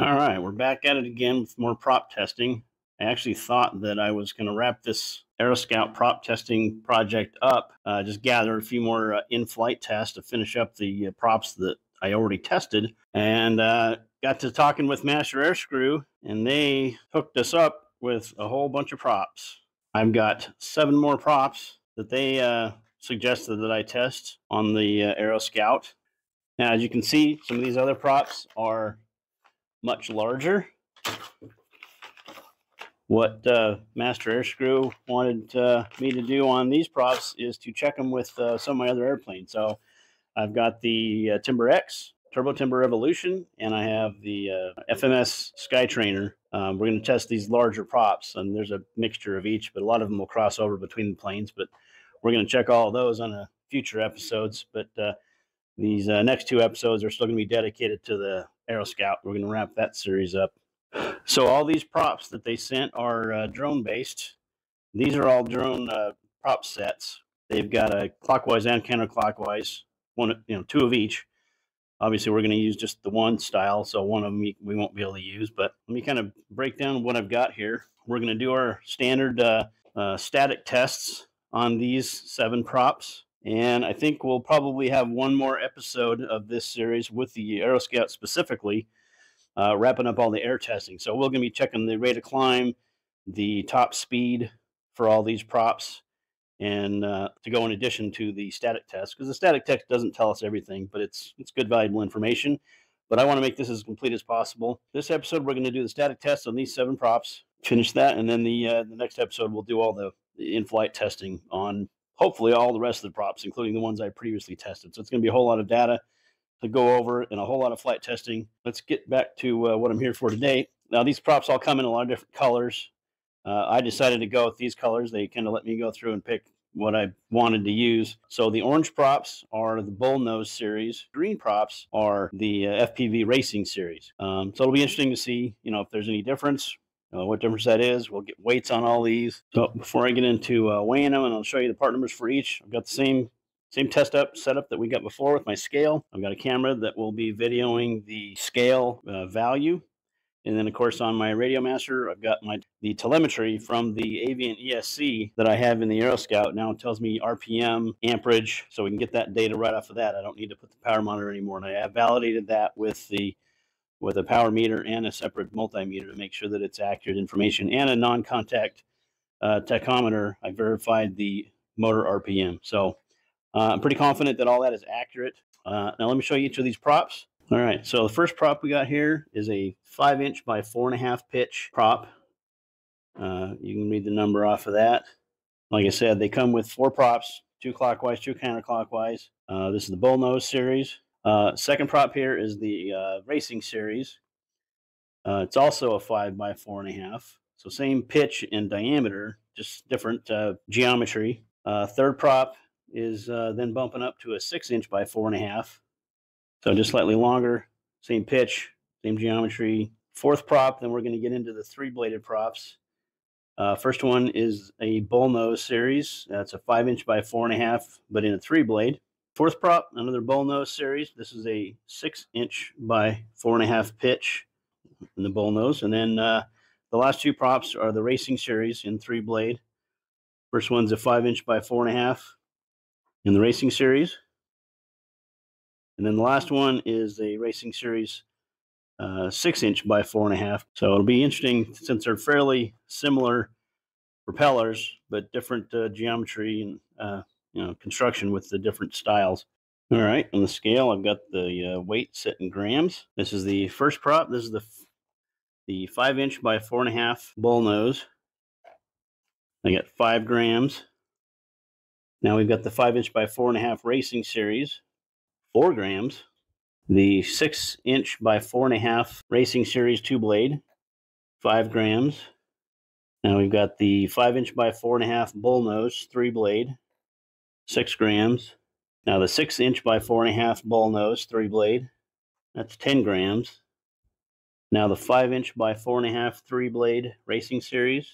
All right, we're back at it again with more prop testing. I actually thought that I was going to wrap this Aeroscout prop testing project up, uh, just gather a few more uh, in flight tests to finish up the uh, props that I already tested, and uh, got to talking with Master Airscrew, and they hooked us up with a whole bunch of props. I've got seven more props that they uh, suggested that I test on the uh, Aeroscout. Now, as you can see, some of these other props are much larger. What uh, Master Airscrew wanted uh, me to do on these props is to check them with uh, some of my other airplanes. So I've got the uh, Timber X, Turbo Timber Evolution, and I have the uh, FMS Skytrainer. Um, we're going to test these larger props, and there's a mixture of each, but a lot of them will cross over between the planes. But we're going to check all those on a future episodes. But uh, these next two episodes are still going to be dedicated to the Aeroscout. We're going to wrap that series up. So all these props that they sent are uh, drone based. These are all drone uh, prop sets. They've got a clockwise and counterclockwise, one you know two of each. Obviously, we're going to use just the one style, so one of them we won't be able to use. But let me kind of break down what I've got here. We're going to do our standard uh, uh, static tests on these seven props. And I think we'll probably have one more episode of this series with the Aero Scout specifically, uh, wrapping up all the air testing. So we're going to be checking the rate of climb, the top speed for all these props, and uh, to go in addition to the static test because the static test doesn't tell us everything, but it's it's good valuable information. But I want to make this as complete as possible. This episode we're going to do the static test on these seven props, finish that, and then the uh, the next episode we'll do all the in-flight testing on hopefully all the rest of the props, including the ones I previously tested. So it's going to be a whole lot of data to go over and a whole lot of flight testing. Let's get back to uh, what I'm here for today. Now, these props all come in a lot of different colors. Uh, I decided to go with these colors. They kind of let me go through and pick what I wanted to use. So the orange props are the Bullnose series. Green props are the uh, FPV Racing series. Um, so it'll be interesting to see, you know, if there's any difference uh, what difference that is. We'll get weights on all these. So before I get into uh, weighing them, and I'll show you the part numbers for each, I've got the same same test up setup that we got before with my scale. I've got a camera that will be videoing the scale uh, value. And then, of course, on my Radiomaster, I've got my the telemetry from the Avian ESC that I have in the Aeroscout. Now it tells me RPM, amperage, so we can get that data right off of that. I don't need to put the power monitor anymore. And I have validated that with the with a power meter and a separate multimeter to make sure that it's accurate information and a non-contact uh, tachometer. I verified the motor RPM. So uh, I'm pretty confident that all that is accurate. Uh, now let me show you each of these props. All right, so the first prop we got here is a five inch by four and a half pitch prop. Uh, you can read the number off of that. Like I said, they come with four props, two clockwise, two counterclockwise. Uh, this is the Bullnose series. Uh, second prop here is the uh, Racing Series. Uh, it's also a five by four and a half, so same pitch and diameter, just different uh, geometry. Uh, third prop is uh, then bumping up to a six inch by four and a half, so just slightly longer, same pitch, same geometry. Fourth prop, then we're going to get into the three bladed props. first one is a Bullnose series. That's a five inch by four and a half, but in a three blade. Fourth prop, another Bullnose series. This is a six inch by four and a half pitch in the Bullnose. And then uh, the last two props are the racing series in three blade. First one's a five inch by four and a half in the racing series. And then the last one is a racing series uh, six inch by four and a half. So it'll be interesting since they're fairly similar propellers, but different uh, geometry and uh, you know construction with the different styles. All right, on the scale, I've got the uh, weight set in grams. This is the first prop. This is the the five inch by four and a half Bullnose. I got five grams. Now we've got the five inch by four and a half racing series, four grams. The six inch by four and a half racing series two blade, five grams. Now we've got the five inch by four and a half Bullnose three blade, six grams. Now the six inch by four and a half Bullnose, three blade, that's 10 grams. Now the five inch by four and a half three blade racing series,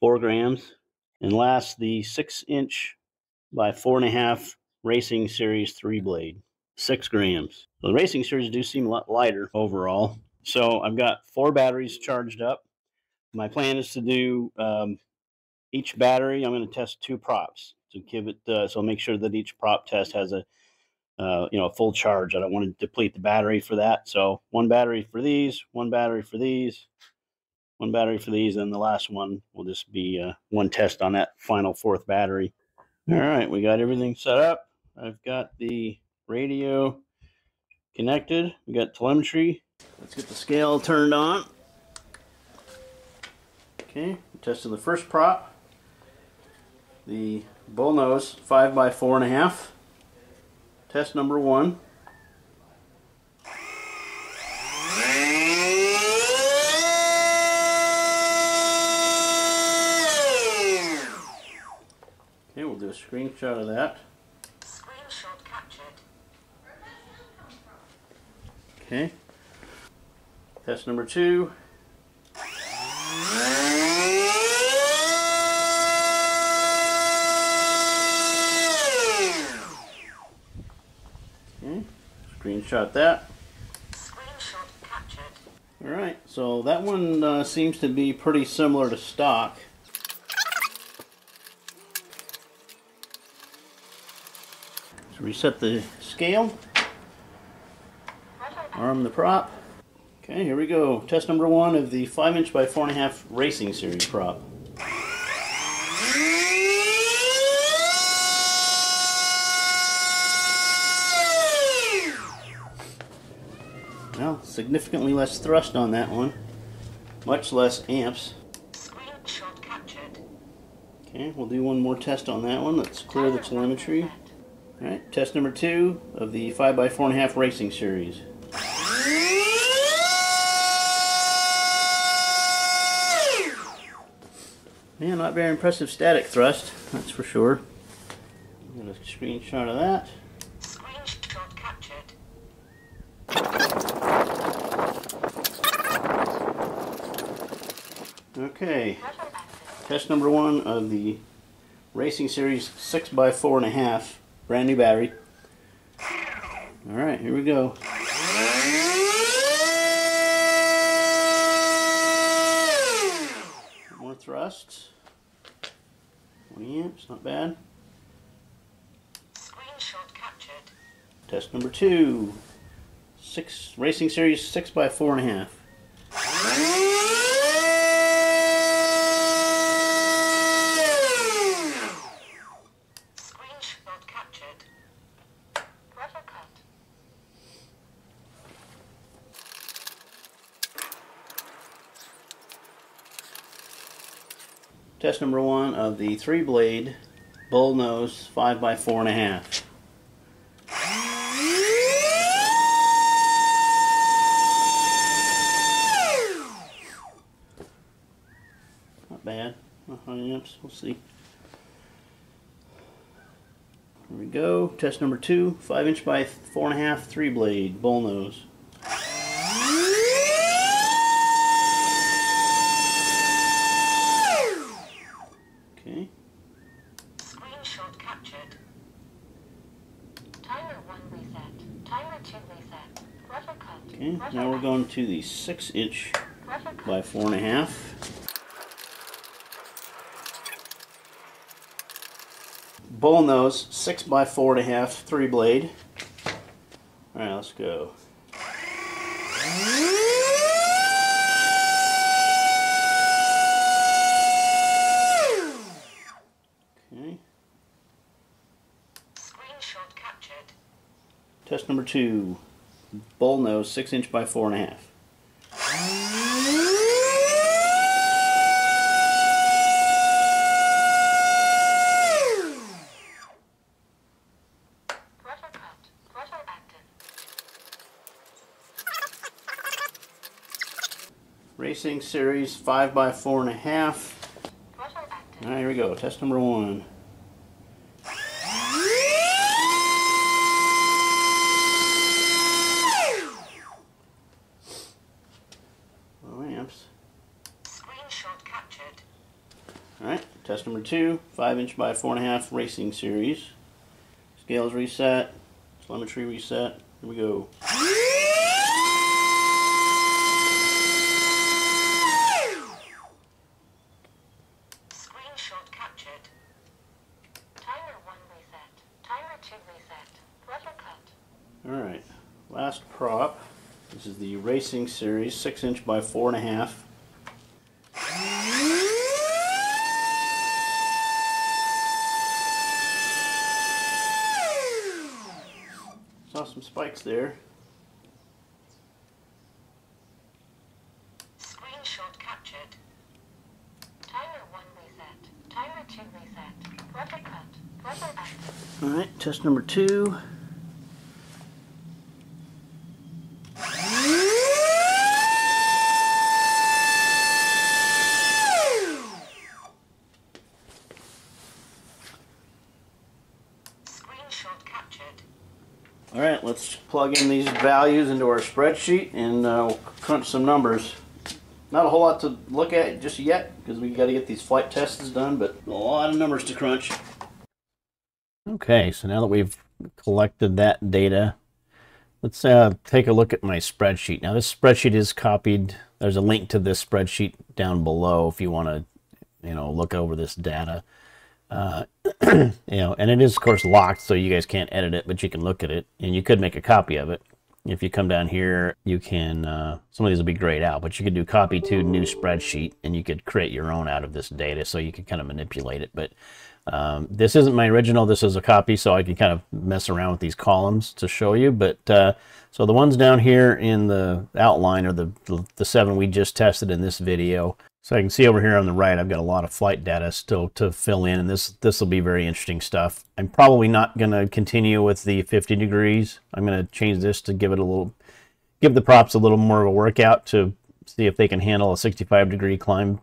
four grams. And last, the six inch by four and a half racing series three blade, six grams. So the racing series do seem a lot lighter overall. So I've got four batteries charged up. My plan is to do um, each battery. I'm going to test two props to give it. Uh, so make sure that each prop test has a uh, you know a full charge. I don't want to deplete the battery for that. So one battery for these, one battery for these, one battery for these, and the last one will just be uh, one test on that final fourth battery. All right, we got everything set up. I've got the radio connected. We got telemetry. Let's get the scale turned on. Okay, testing the first prop. The bullnose 5 by 4.5. Test number one. Okay, we'll do a screenshot of that. Screenshot captured. Okay. Test number two. Okay. Screenshot that. Screenshot captured. All right. So that one uh, seems to be pretty similar to stock. Reset the scale. Arm the prop. Okay, here we go. Test number one of the 5 inch by 4.5 Racing Series prop. Well, significantly less thrust on that one. Much less amps. Screenshot captured. Okay, we'll do one more test on that one. Let's clear the telemetry. Alright, test number two of the 5 by 4.5 Racing Series. Man, not very impressive static thrust, that's for sure. Get a screenshot of that. Okay, test number one of the Racing Series 6x4.5, brand new battery. Alright, here we go. More thrust. 20 amps, not bad. Screenshot captured. Test number two. Six Racing Series 6x4.5. Test number one of the three blade bull nose five by four and a half. Not bad. Not high amps. We'll see. Here we go. Test number two, five inch by four and a half, three blade bull nose. Okay. Screenshot captured. Timer 1 reset. Timer 2 reset. Weather cut. Okay. Weather Now we're active. going to the six inch by four and a half. Bull nose, six by four and a half, three blade. All right, let's go. Okay, Screenshot captured. test number two. Bull nose, six inch by four and a half. Racing Series five by four and a half. All right, here we go. Test number one. 2, 5 inch by 4.5 racing series. Scales reset, telemetry reset. Here we go. Alright, last prop. This is the Racing Series 6 inch by 4.5 there. Screenshot captured. Timer 1 reset. Timer 2 reset. Rubber cut. Rubber cut. Alright, test number 2. Plug in these values into our spreadsheet and uh, crunch some numbers. Not a whole lot to look at just yet because we got to get these flight tests done, but a lot of numbers to crunch. Okay, so now that we've collected that data, let's uh, take a look at my spreadsheet. Now this spreadsheet is copied. There's a link to this spreadsheet down below if you want to, you know, look over this data. Uh, you know, and it is of course locked, so you guys can't edit it, but you can look at it, and you could make a copy of it. If you come down here, you can. Uh, some of these will be grayed out, but you could do copy to new spreadsheet, and you could create your own out of this data, so you could kind of manipulate it. But um, this isn't my original. This is a copy, so I can kind of mess around with these columns to show you. But uh, so the ones down here in the outline are the, the the seven we just tested in this video. So I can see over here on the right, I've got a lot of flight data still to fill in, and this this will be very interesting stuff. I'm probably not going to continue with the 50 degrees. I'm going to change this to give it a little, give the props a little more of a workout to see if they can handle a 65 degree climb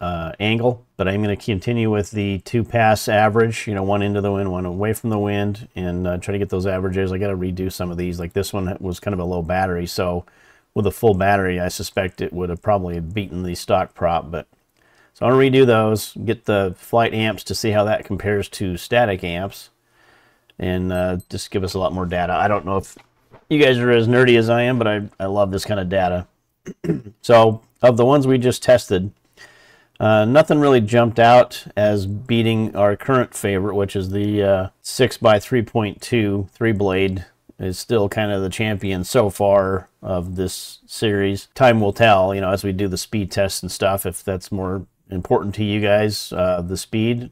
uh, angle. But I'm going to continue with the two pass average, you know, one into the wind, one away from the wind, and uh, try to get those averages. I got to redo some of these. Like this one was kind of a low battery, so with a full battery, I suspect it would have probably beaten the stock prop. But so I'm going to redo those, get the flight amps to see how that compares to static amps, and uh, just give us a lot more data. I don't know if you guys are as nerdy as I am, but I, I love this kind of data. so of the ones we just tested, uh, nothing really jumped out as beating our current favorite, which is the uh, 6 by 3.2 three blade is still kind of the champion so far of this series. Time will tell, you know, as we do the speed tests and stuff, if that's more important to you guys, uh, the speed.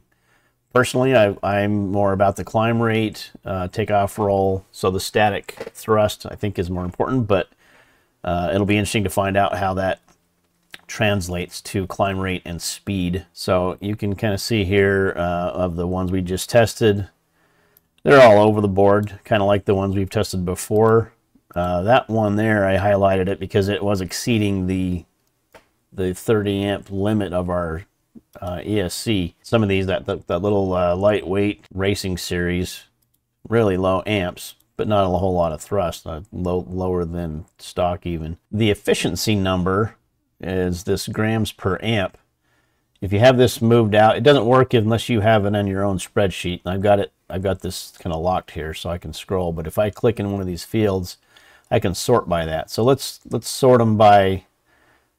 Personally, I, I'm more about the climb rate, uh, takeoff roll. So the static thrust, I think, is more important, but uh, it'll be interesting to find out how that translates to climb rate and speed. So you can kind of see here uh, of the ones we just tested, they're all over the board, kind of like the ones we've tested before. Uh, that one there, I highlighted it because it was exceeding the the 30 amp limit of our uh, ESC. Some of these, that, that, that little uh, lightweight racing series, really low amps, but not a whole lot of thrust, uh, low, lower than stock even. The efficiency number is this grams per amp. If you have this moved out, it doesn't work unless you have it on your own spreadsheet. I've got it, I've got this kind of locked here so I can scroll, but if I click in one of these fields, I can sort by that. So let's let's sort them by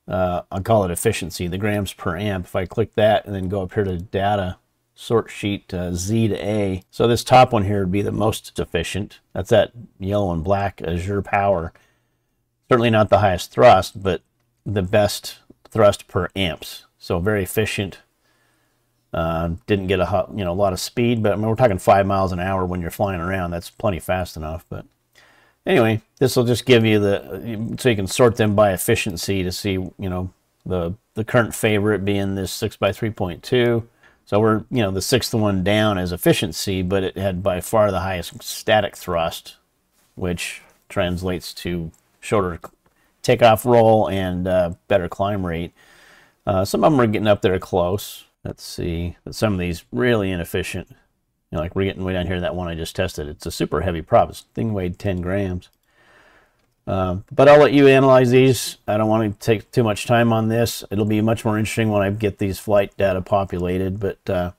uh, I'll call it efficiency, the grams per amp. If I click that and then go up here to data, sort sheet uh, Z to A. So this top one here would be the most efficient. That's that yellow and black Azure Power. Certainly not the highest thrust, but the best thrust per amps. So very efficient. Uh, didn't get a you know a lot of speed, but I mean, we're talking five miles an hour when you're flying around. That's plenty fast enough. But anyway, this will just give you the so you can sort them by efficiency to see you know the the current favorite being this six by three point two. So we're you know the sixth one down as efficiency, but it had by far the highest static thrust, which translates to shorter takeoff roll and uh, better climb rate. Uh, some of them are getting up there close. Let's see, but some of these really inefficient. You know, like we're getting way down here, that one I just tested. It's a super heavy prop. This thing weighed 10 grams. Uh, but I'll let you analyze these. I don't want to take too much time on this. It'll be much more interesting when I get these flight data populated. But uh,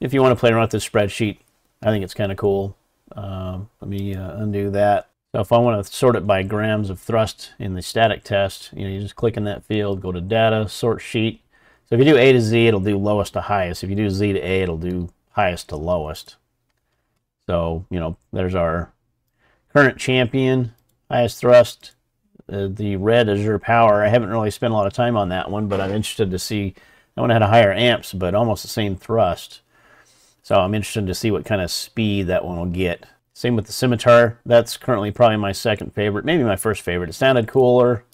if you want to play around with this spreadsheet, I think it's kind of cool. Uh, let me uh, undo that. So if I want to sort it by grams of thrust in the static test, you know, you just click in that field, go to data, sort sheet. So if you do A to Z, it'll do lowest to highest. If you do Z to A, it'll do highest to lowest. So, you know, there's our current champion, highest thrust, uh, the red Azure Power. I haven't really spent a lot of time on that one, but I'm interested to see. That one had a higher amps, but almost the same thrust. So I'm interested to see what kind of speed that one will get. Same with the Scimitar. That's currently probably my second favorite, maybe my first favorite. It sounded cooler.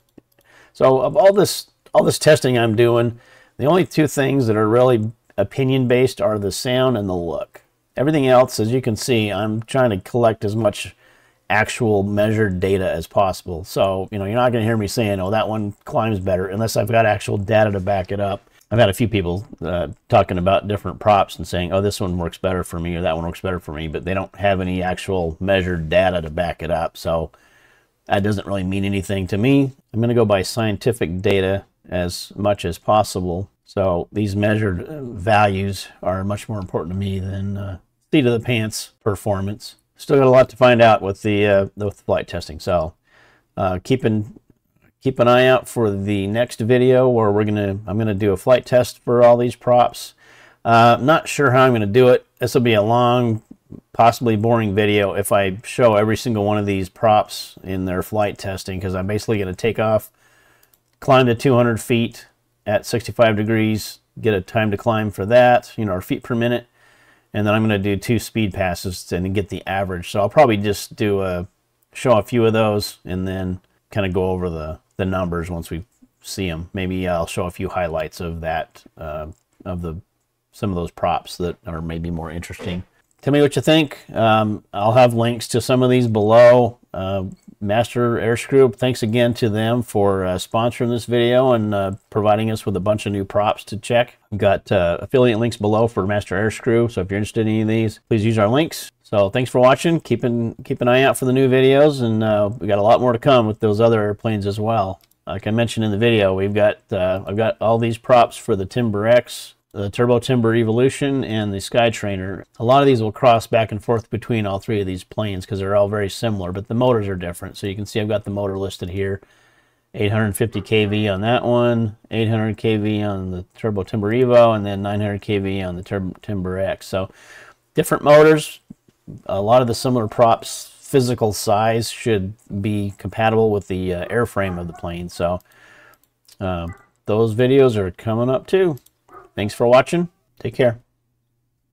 So of all this, all this testing I'm doing, the only two things that are really opinion based are the sound and the look. Everything else, as you can see, I'm trying to collect as much actual measured data as possible. So, you know, you're not going to hear me saying, oh, that one climbs better unless I've got actual data to back it up. I've had a few people uh, talking about different props and saying, oh, this one works better for me or that one works better for me, but they don't have any actual measured data to back it up. So that doesn't really mean anything to me. I'm going to go by scientific data as much as possible. So these measured uh, values are much more important to me than uh, seat of the pants performance. Still got a lot to find out with the uh, with the flight testing. So uh, keeping keep an eye out for the next video where we're gonna I'm gonna do a flight test for all these props. Uh, not sure how I'm gonna do it. This will be a long, possibly boring video if I show every single one of these props in their flight testing because I'm basically gonna take off, climb to 200 feet at 65 degrees, get a time to climb for that, you know, or feet per minute, and then I'm gonna do two speed passes and get the average. So I'll probably just do a show a few of those and then kind of go over the the numbers once we see them. Maybe I'll show a few highlights of that, uh, of the some of those props that are maybe more interesting. Tell me what you think. Um, I'll have links to some of these below. Uh, Master Airscrew, thanks again to them for uh, sponsoring this video and uh, providing us with a bunch of new props to check. We've got uh, affiliate links below for Master Airscrew, so if you're interested in any of these, please use our links. So thanks for watching. Keep an, keep an eye out for the new videos, and uh, we got a lot more to come with those other airplanes as well. Like I mentioned in the video, we've got uh, I've got all these props for the Timber X, the Turbo Timber Evolution, and the Skytrainer. A lot of these will cross back and forth between all three of these planes because they're all very similar, but the motors are different. So you can see I've got the motor listed here. 850 kV on that one, 800 kV on the Turbo Timber Evo, and then 900 kV on the Turbo Timber X. So different motors, a lot of the similar props physical size should be compatible with the uh, airframe of the plane. So uh, those videos are coming up too. Thanks for watching. Take care.